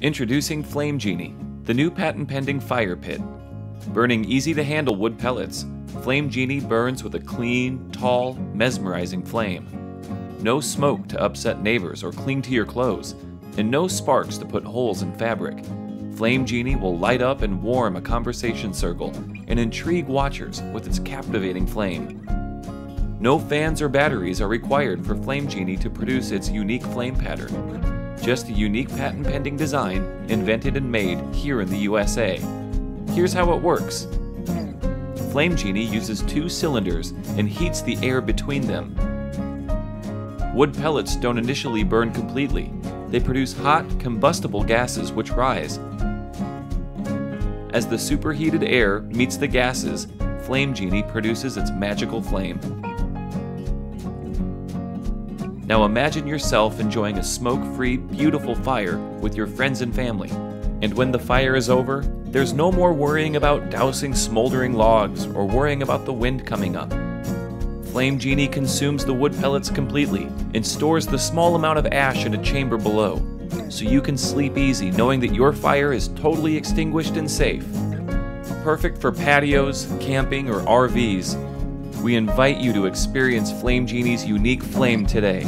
Introducing Flame Genie, the new patent pending fire pit. Burning easy to handle wood pellets, Flame Genie burns with a clean, tall, mesmerizing flame. No smoke to upset neighbors or cling to your clothes, and no sparks to put holes in fabric. Flame Genie will light up and warm a conversation circle and intrigue watchers with its captivating flame. No fans or batteries are required for Flame Genie to produce its unique flame pattern just a unique patent pending design invented and made here in the USA. Here's how it works Flame Genie uses two cylinders and heats the air between them. Wood pellets don't initially burn completely, they produce hot, combustible gases which rise. As the superheated air meets the gases, Flame Genie produces its magical flame. Now imagine yourself enjoying a smoke free, beautiful fire with your friends and family. And when the fire is over, there's no more worrying about dousing smoldering logs or worrying about the wind coming up. Flame Genie consumes the wood pellets completely and stores the small amount of ash in a chamber below, so you can sleep easy knowing that your fire is totally extinguished and safe. Perfect for patios, camping, or RVs, we invite you to experience Flame Genie's unique flame today.